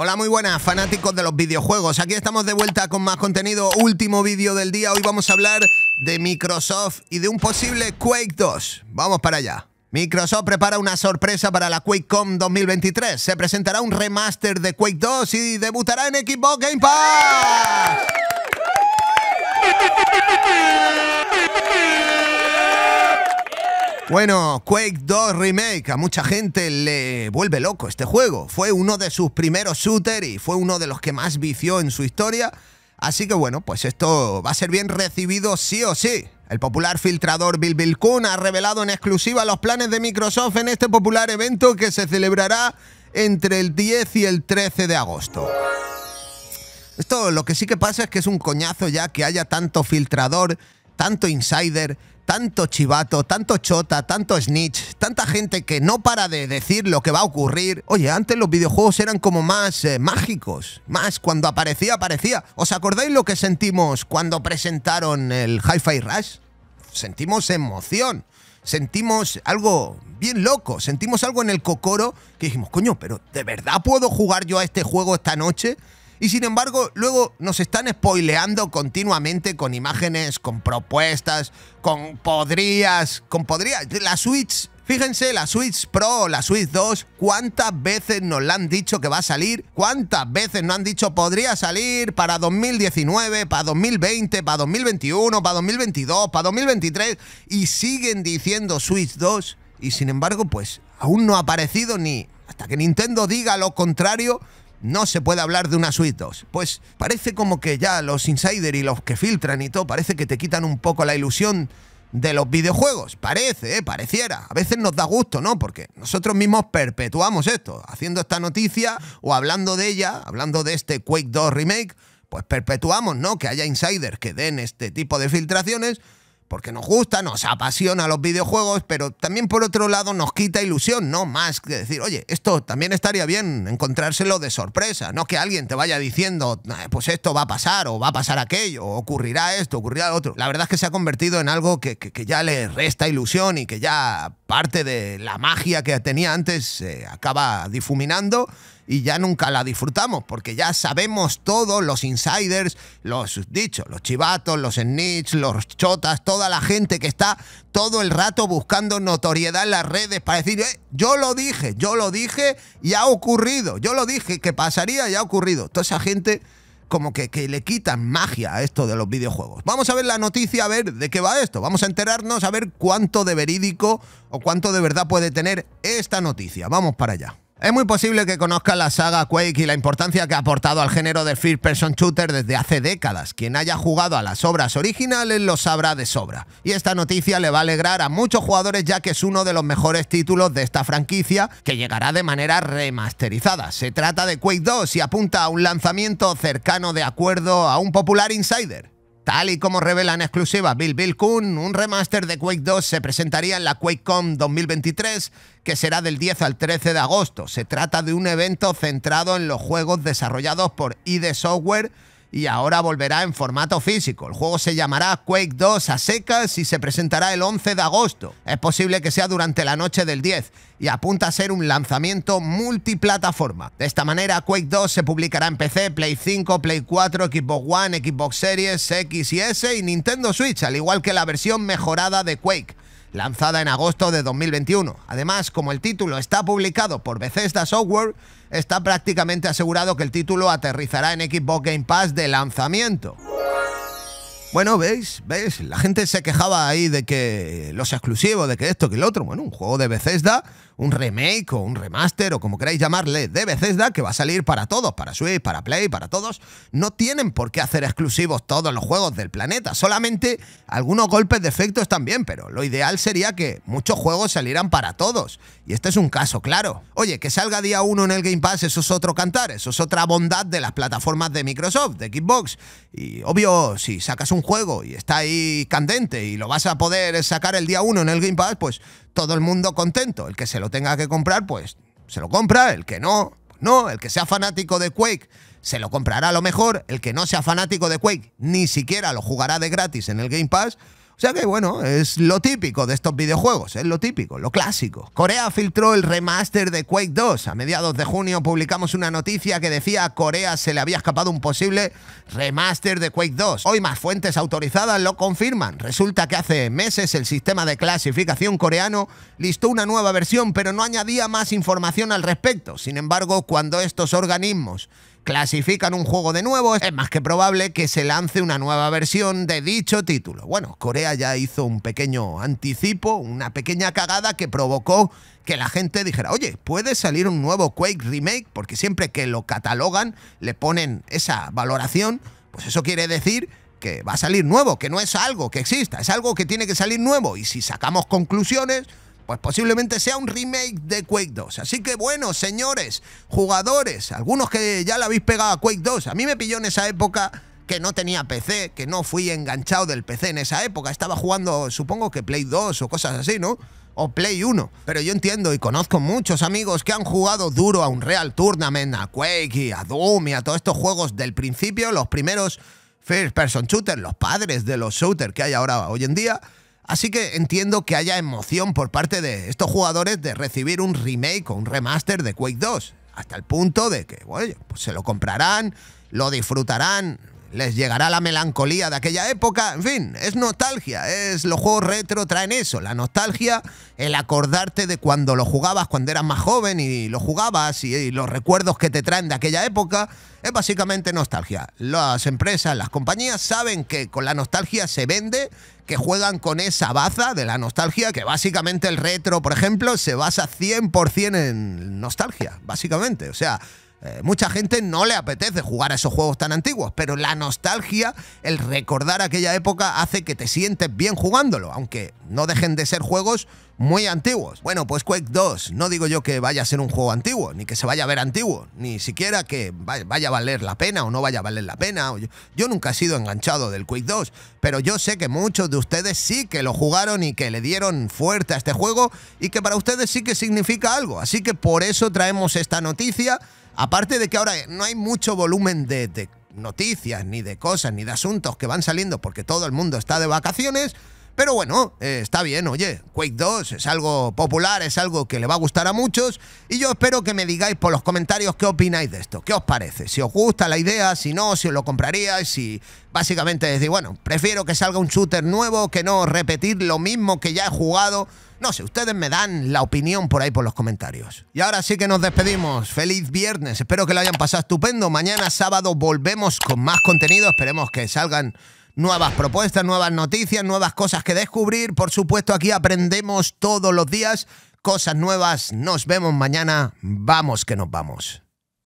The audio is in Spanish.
Hola, muy buenas, fanáticos de los videojuegos. Aquí estamos de vuelta con más contenido. Último vídeo del día. Hoy vamos a hablar de Microsoft y de un posible Quake 2. Vamos para allá. Microsoft prepara una sorpresa para la QuakeCon 2023. Se presentará un remaster de Quake 2 y debutará en Xbox Game Pass. Bueno, Quake 2 Remake, a mucha gente le vuelve loco este juego. Fue uno de sus primeros shooters y fue uno de los que más vició en su historia. Así que bueno, pues esto va a ser bien recibido sí o sí. El popular filtrador Bill Bill Kun ha revelado en exclusiva los planes de Microsoft en este popular evento que se celebrará entre el 10 y el 13 de agosto. Esto lo que sí que pasa es que es un coñazo ya que haya tanto filtrador, tanto insider, tanto chivato, tanto chota, tanto snitch, tanta gente que no para de decir lo que va a ocurrir. Oye, antes los videojuegos eran como más eh, mágicos, más cuando aparecía, aparecía. ¿Os acordáis lo que sentimos cuando presentaron el Hi-Fi Rush? Sentimos emoción, sentimos algo bien loco, sentimos algo en el cocoro que dijimos, coño, pero ¿de verdad puedo jugar yo a este juego esta noche? Y sin embargo, luego nos están spoileando continuamente con imágenes, con propuestas, con podrías, con podrías. La Switch, fíjense, la Switch Pro, la Switch 2, ¿cuántas veces nos la han dicho que va a salir? ¿Cuántas veces nos han dicho podría salir para 2019, para 2020, para 2021, para 2022, para 2023? Y siguen diciendo Switch 2 y sin embargo, pues aún no ha aparecido ni hasta que Nintendo diga lo contrario no se puede hablar de una Switch 2. Pues parece como que ya los insiders y los que filtran y todo, parece que te quitan un poco la ilusión de los videojuegos. Parece, ¿eh? pareciera. A veces nos da gusto, ¿no? Porque nosotros mismos perpetuamos esto, haciendo esta noticia o hablando de ella, hablando de este Quake 2 Remake, pues perpetuamos, ¿no? Que haya insiders que den este tipo de filtraciones porque nos gusta, nos apasiona los videojuegos, pero también por otro lado nos quita ilusión, ¿no? Más que decir, oye, esto también estaría bien encontrárselo de sorpresa, no que alguien te vaya diciendo, pues esto va a pasar, o va a pasar aquello, o ocurrirá esto, ocurrirá lo otro. La verdad es que se ha convertido en algo que, ya le resta ilusión y que ya parte de la magia que tenía antes se acaba difuminando y ya nunca la disfrutamos, porque ya sabemos todos, los insiders, los dichos, los chivatos, los snitch, los chotas, toda la gente que está todo el rato buscando notoriedad en las redes para decir, eh, yo lo dije, yo lo dije y ha ocurrido, yo lo dije que pasaría y ha ocurrido. Toda esa gente como que, que, le quitan magia a esto de los videojuegos. Vamos a ver la noticia, a ver de qué va esto. Vamos a enterarnos, a ver cuánto de verídico o cuánto de verdad puede tener esta noticia. Vamos para allá. Es muy posible que conozca la saga Quake y la importancia que ha aportado al género de First Person Shooter desde hace décadas. Quien haya jugado a las obras originales lo sabrá de sobra. Y esta noticia le va a alegrar a muchos jugadores ya que es uno de los mejores títulos de esta franquicia que llegará de manera remasterizada. Se trata de Quake 2 y apunta a un lanzamiento cercano de acuerdo a un popular insider. Tal y como revela en exclusiva Bill Bill Kun, un remaster de Quake 2 se presentaría en la QuakeCon 2023, que será del 10 al 13 de agosto. Se trata de un evento centrado en los juegos desarrollados por ID Software y ahora volverá en formato físico. El juego se llamará Quake 2 a secas y se presentará el 11 de agosto. Es posible que sea durante la noche del 10 y apunta a ser un lanzamiento multiplataforma. De esta manera, Quake 2 se publicará en PC, Play 5, Play 4, Xbox One, Xbox Series, X y S y Nintendo Switch, al igual que la versión mejorada de Quake lanzada en agosto de 2021. Además, como el título está publicado por Bethesda Software, está prácticamente asegurado que el título aterrizará en Xbox Game Pass de lanzamiento. Bueno, ¿veis? ¿Veis? La gente se quejaba ahí de que los exclusivos, de que esto, que el otro. Bueno, un juego de Bethesda un remake o un remaster o como queráis llamarle de Bethesda que va a salir para todos, para Switch, para Play, para todos. No tienen por qué hacer exclusivos todos los juegos del planeta, solamente algunos golpes de efecto están bien, pero lo ideal sería que muchos juegos salieran para todos. Y este es un caso claro. Oye, que salga día uno en el Game Pass, eso es otro cantar, eso es otra bondad de las plataformas de Microsoft, de Xbox. Y obvio, si sacas un juego y está ahí candente y lo vas a poder sacar el día uno en el Game Pass, pues todo el mundo contento. El que se lo tenga que comprar, pues se lo compra. El que no, pues no. El que sea fanático de Quake, se lo comprará a lo mejor. El que no sea fanático de Quake, ni siquiera lo jugará de gratis en el Game Pass. O sea que bueno, es lo típico de estos videojuegos, es lo típico, lo clásico. Corea filtró el remaster de Quake 2. A mediados de junio publicamos una noticia que decía a Corea se le había escapado un posible remaster de Quake 2. Hoy más fuentes autorizadas lo confirman. Resulta que hace meses el sistema de clasificación coreano listó una nueva versión, pero no añadía más información al respecto. Sin embargo, cuando estos organismos clasifican un juego de nuevo, es más que probable que se lance una nueva versión de dicho título. Bueno, Corea ya hizo un pequeño anticipo, una pequeña cagada que provocó que la gente dijera, oye, puede salir un nuevo Quake Remake, porque siempre que lo catalogan le ponen esa valoración, pues eso quiere decir que va a salir nuevo, que no es algo que exista, es algo que tiene que salir nuevo. Y si sacamos conclusiones, pues posiblemente sea un remake de Quake 2. Así que bueno, señores, jugadores, algunos que ya le habéis pegado a Quake 2, a mí me pilló en esa época que no tenía PC, que no fui enganchado del PC en esa época, estaba jugando supongo que Play 2 o cosas así, ¿no? O Play 1. Pero yo entiendo y conozco muchos amigos que han jugado duro a un Real Tournament, a Quake y a Doom y a todos estos juegos del principio, los primeros first person shooters, los padres de los shooters que hay ahora hoy en día. Así que entiendo que haya emoción por parte de estos jugadores de recibir un remake o un remaster de Quake 2. Hasta el punto de que, bueno, pues se lo comprarán, lo disfrutarán, les llegará la melancolía de aquella época. En fin, es nostalgia, es los juegos retro traen eso, la nostalgia, el acordarte de cuando lo jugabas cuando eras más joven y lo jugabas y, y los recuerdos que te traen de aquella época, es básicamente nostalgia. Las empresas, las compañías saben que con la nostalgia se vende, que juegan con esa baza de la nostalgia, que básicamente el retro, por ejemplo, se basa 100% en nostalgia, básicamente. O sea, eh, mucha gente no le apetece jugar a esos juegos tan antiguos, pero la nostalgia, el recordar aquella época hace que te sientes bien jugándolo, aunque no dejen de ser juegos muy antiguos. Bueno, pues Quake 2, no digo yo que vaya a ser un juego antiguo, ni que se vaya a ver antiguo, ni siquiera que vaya a valer la pena o no vaya a valer la pena. Yo, nunca he sido enganchado del Quake 2, pero yo sé que muchos de ustedes sí que lo jugaron y que le dieron fuerte a este juego y que para ustedes sí que significa algo. Así que por eso traemos esta noticia Aparte de que ahora no hay mucho volumen de, noticias, ni de cosas, ni de asuntos que van saliendo porque todo el mundo está de vacaciones. Pero bueno, eh, está bien, oye, Quake 2 es algo popular, es algo que le va a gustar a muchos y yo espero que me digáis por los comentarios qué opináis de esto, qué os parece, si os gusta la idea, si no, si os lo compraríais, si básicamente decís, bueno, prefiero que salga un shooter nuevo que no repetir lo mismo que ya he jugado. No sé, ustedes me dan la opinión por ahí por los comentarios. Y ahora sí que nos despedimos. Feliz viernes. Espero que lo hayan pasado estupendo. Mañana sábado volvemos con más contenido. Esperemos que salgan nuevas propuestas, nuevas noticias, nuevas cosas que descubrir. Por supuesto, aquí aprendemos todos los días cosas nuevas. Nos vemos mañana. Vamos que nos vamos.